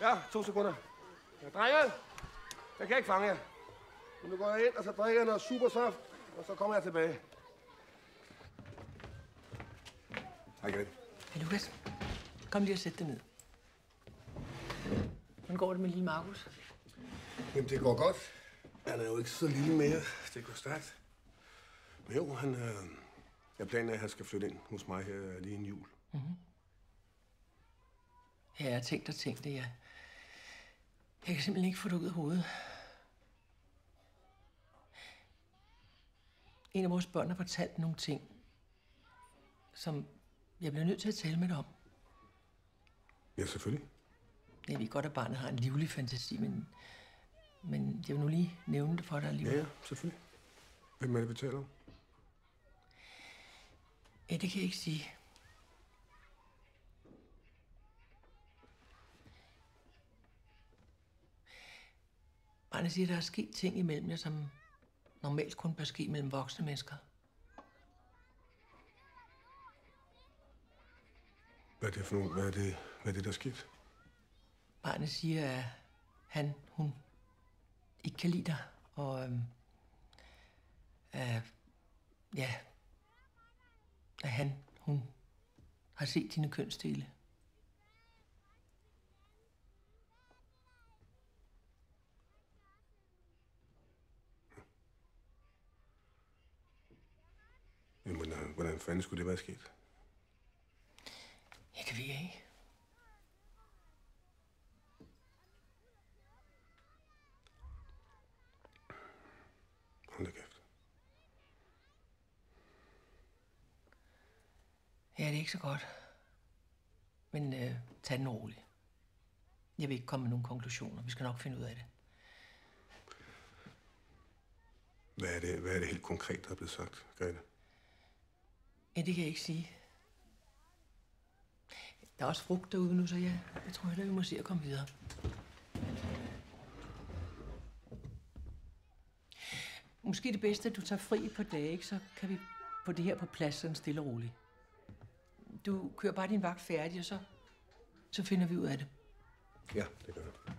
Ja, to sekunder. Ja, drenge, jeg kan ikke fange jer. Nu går jeg ind, og så drikker jeg noget super saft, og så kommer jeg tilbage. Hej, Grete. Hey, Lukas, kom lige og sæt dig ned. Hvordan går det med lille Markus? Jamen, det går godt. Han er jo ikke så lille mere. Det går stærkt. Men jo, han, øh, jeg planer, at han skal flytte ind hos mig her lige en jul. Ja, jeg har tænkt og tænkt det, jeg... Jeg kan simpelthen ikke få det ud af hovedet. En af vores børn har fortalt nogle ting, som jeg bliver nødt til at tale med dig om. Ja, selvfølgelig. Jeg ved godt, at barnet har en livlig fantasi, men, men jeg vil nu lige nævne det for dig alligevel. Ja, ja, selvfølgelig. Hvem er det, vi taler om? Ja, det kan jeg ikke sige. Barnet siger, at der er sket ting imellem jer, som normalt kun bør ske mellem voksne mennesker. Hvad er det for nogle, hvad er det, hvad er det der er sket? Barnet siger, at han, hun ikke kan lide dig, og øhm, at, ja, at han, hun har set dine kønsdele. Jamen, hvordan, fanden skulle det være sket? Ja, det ved jeg ikke. Hold da kæft. Ja, det er ikke så godt. Men øh, tag den roligt. Jeg vil ikke komme med nogen konklusioner. Vi skal nok finde ud af det. Hvad er det, hvad er det helt konkret, der er blevet sagt, Grete? Ja, det kan jeg ikke sige. Der er også frugt derude nu, så jeg, jeg tror heller, vi må se at komme videre. Måske det bedste, at du tager fri på dage, ikke? så kan vi få det her på plads sådan stille og roligt. Du kører bare din vagt færdig, og så, så finder vi ud af det. Ja, det gør jeg.